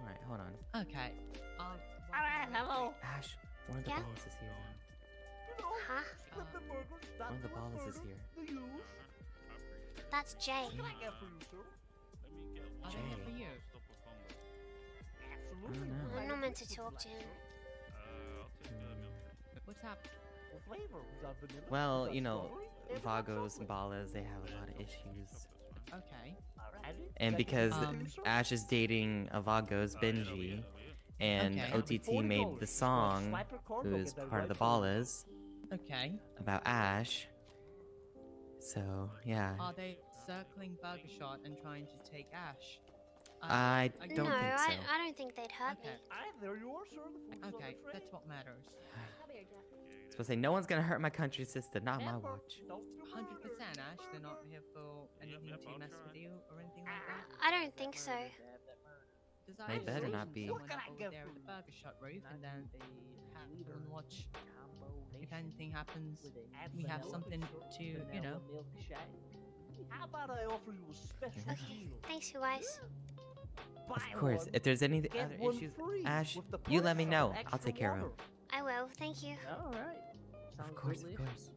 All right, hold on. Okay. Um, Alright, hello. Ash, one of the Yeah? balls is here. You know, Huh? flip One of the that balls is here. The use. That's Jay. What can I get for you, sir? are they Jay. here for you? Absolutely. I'm not meant to talk to him. What's up? What flavor? We got vanilla. Well, you know, strawberry, and we got Vagos and chocolate. Ballas, they have a lot of issues. Okay. Alrighty. And because Um. Ash is dating a Vagos, Benji, and Okay. OTT made the song, who is part of the Ballas, Okay. about Ash. So, yeah. Are they circling Burger Shot and trying to take Ash? Uh, I don't no, think so. I, I don't think they'd hurt Okay. me. Alright, there you are, sir. The food Okay, that's what matters. Uh, supposed to say, no one's gonna hurt my country sister, not my Remember, watch. Don't do Hundred murder. percent, Ash. They're not here for anything yep, to I'll mess try. with you or anything like that. I don't think so. They I better not be. someone What can up I over get there at the you? Burger Shot roof, and then they have them watch. If anything happens, we have something to, you know. How about I offer you a special deal? Thanks, you guys. Of course, if there's any get other issues, Ash, you let me know. I'll take care of water. them. I will. Thank you. All right. Of course, of course.